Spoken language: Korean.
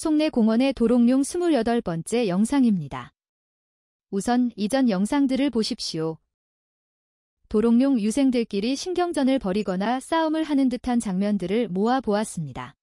송내 공원의 도롱뇽 28번째 영상입니다. 우선 이전 영상들을 보십시오. 도롱뇽 유생들끼리 신경전을 벌이거나 싸움을 하는 듯한 장면들을 모아 보았습니다.